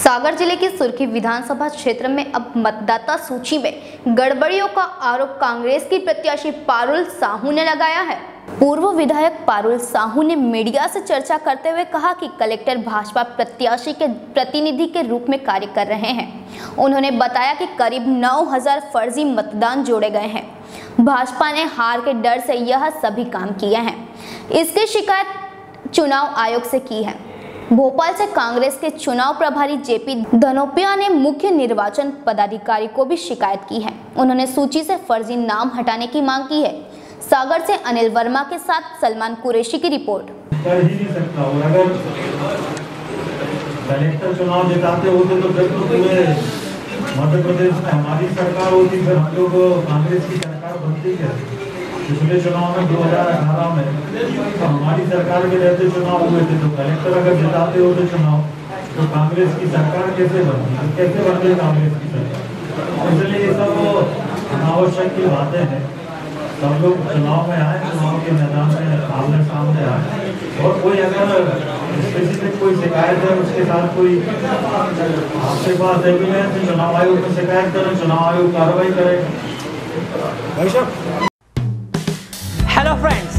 सागर ज़िले की सुर्खी विधानसभा क्षेत्र में अब मतदाता सूची में गड़बड़ियों का आरोप कांग्रेस की प्रत्याशी पारुल साहू ने लगाया है। पूर्व विधायक पारुल साहू ने मीडिया से चर्चा करते हुए कहा कि कलेक्टर भाजपा प्रत्याशी के प्रतिनिधि के रूप में कार्य कर रहे हैं। उन्होंने बताया कि करीब 9000 फर्जी मतदान जोड़े गए हैं। भाजपा ने हार के डर से यह सभी काम किए हैं। इसकी शिकायत चुनाव आयोग से की है। भोपाल से कांग्रेस के चुनाव प्रभारी जेपी धनोपिया ने मुख्य निर्वाचन पदाधिकारी को भी शिकायत की है। उन्होंने सूची से फर्जी नाम हटाने की मांग की है। सागर से अनिल वर्मा के साथ सलमान कुरेशी की रिपोर्ट। तो तो मध्य प्रदेश में हमारी सरकार होती, फिर हम लोग कांग्रेस की सरकार बनती है पिछले चुनाव में 2018 में तो हमारी सरकार के रहते चुनाव हुए थे तो कलेक्टर अगर जिताते होते चुनाव तो कांग्रेस की सरकार कैसे बनती कैसे बन गई कांग्रेस की सरकार? इसलिए ये सब अनावश्यक की बातें हैं। सब लोग चुनाव में आए, चुनाव के मैदान में, आमने सामने आए। और कोई अगर स्पेसिफिक कोई शिकायत है, उसके साथ कोई आपके पास है चुनाव आयोग में शिकायत करें, चुनाव आयोग कार्रवाई करेगा हेलो फ्रेंड्स